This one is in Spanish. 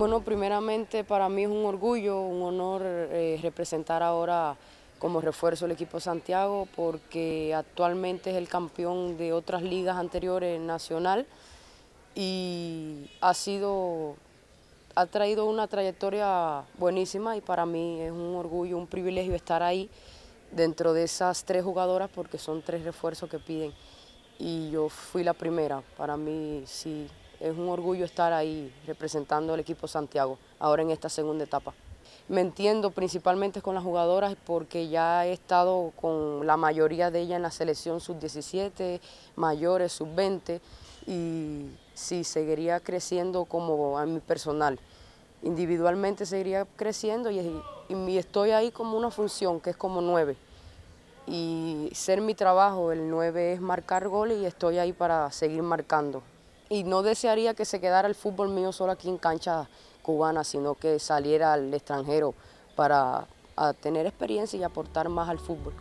Bueno, primeramente para mí es un orgullo, un honor eh, representar ahora como refuerzo el equipo Santiago porque actualmente es el campeón de otras ligas anteriores nacional y ha sido ha traído una trayectoria buenísima y para mí es un orgullo, un privilegio estar ahí dentro de esas tres jugadoras porque son tres refuerzos que piden y yo fui la primera. Para mí sí es un orgullo estar ahí representando al equipo Santiago, ahora en esta segunda etapa. Me entiendo principalmente con las jugadoras porque ya he estado con la mayoría de ellas en la selección sub-17, mayores, sub-20 y sí, seguiría creciendo como a mi personal. Individualmente seguiría creciendo y, estoy ahí como una función que es como nueve y ser mi trabajo, el 9 es marcar goles y estoy ahí para seguir marcando y no desearía que se quedara el fútbol mío solo aquí en cancha cubana, sino que saliera al extranjero para tener experiencia y aportar más al fútbol.